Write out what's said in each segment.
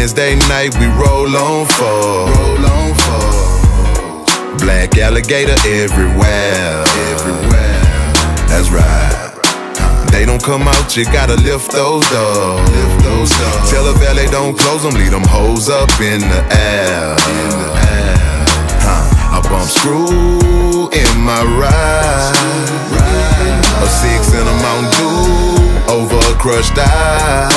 Wednesday night we roll on for. Roll on for. Black alligator everywhere. Everywhere. That's right. They don't come out, you gotta lift those doors. Lift those doors. Tell the valet don't close them, leave them hoes up in the air. In the air. Huh. I bump screw in my ride. A six and a Mountain a crushed eye.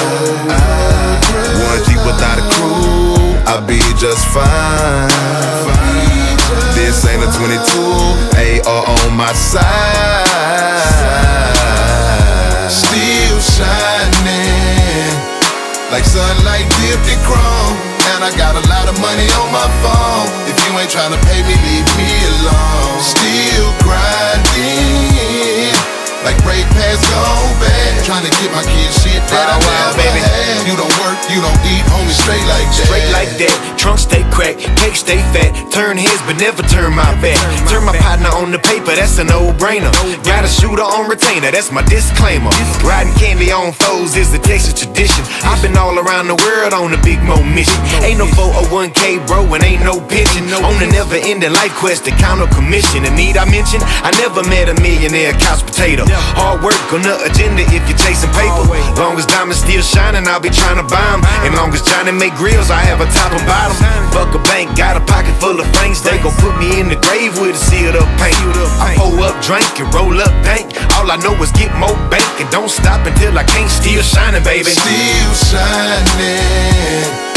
One G without a crew, I'll be just fine. This ain't a 22, AR on my side. Still shining like sunlight dipped in chrome. And I got a lot of money on my phone. If you ain't tryna pay me, leave me alone. Still grinding like break pass gone bad. Tryna get my kids shit that I wild, never baby. had. You don't work, you don't eat, homie, straight like that. Straight like that, trunk cracked, cake stay fat. Turn heads but never turn my back. Turn my partner on the paper, that's a no-brainer. Got a shooter on retainer, that's my disclaimer. Riding candy on foes is the Texas tradition. I've been all around the world on a big mo mission. Ain't no 401k, bro, and ain't no pension. On a never-ending life quest to count a commission. And need I mention, I never met a millionaire couch potato. Hard work on the agenda if you're chasing paper. Long as diamonds still shining, I'll be trying to buy 'em. And long as Johnny make grills, I have a top and bottom. Fuck a bank, got a pocket full of francs. They gon' put me in the grave with a sealed up paint. I pour up drink and roll up bank. All I know is get more bank and don't stop until I can't still shining, baby. Still shining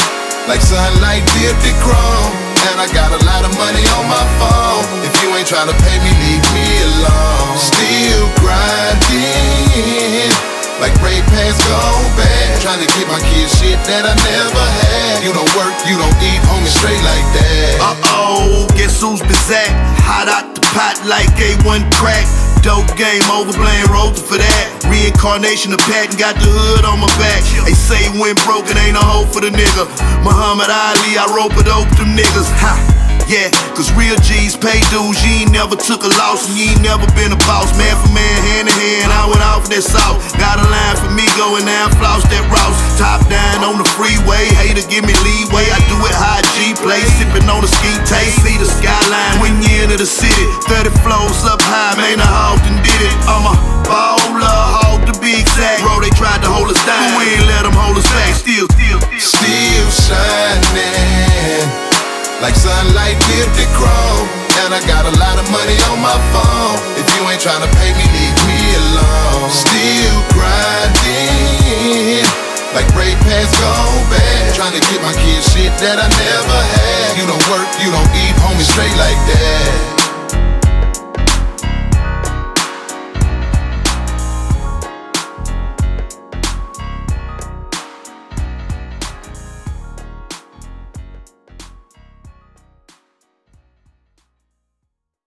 like sunlight dipped in chrome. And I got a lot of money on my phone. If you ain't tryna pay me, leave me alone. Still grinding like break pants gone bad. Trying to get my kids shit that I never had. You don't work, you don't eat, homie, straight like that. Uh-oh, guess who's bizarre? Hot out the pot like A1 crack. Dope game over, blame Rover for that. Reincarnation of Patton, got the hood on my back. They say when broken ain't a hope for the nigga. Muhammad Ali, I rope it dope them niggas. Ha! Yeah, cause real G's pay dues. You ain't never took a loss and you ain't never been a boss. Man for man, hand in hand, I went off that south. Going down, floss that rouse. Top down on the freeway, hater give me leeway. I do it high G play, sipping on the ski taste. See the skyline when you enter the city. 30 floors up high, man, I often did it. I'm a baller, hog to be exact. Bro, they tried to hold us down, but we ain't let them hold us back. Still, still, still. Still shining like sunlight dipped chrome. And I got a lot of money on my phone. If you ain't trying to pay me, get shit that I never had. You don't work, you don't eat, homie, straight like that.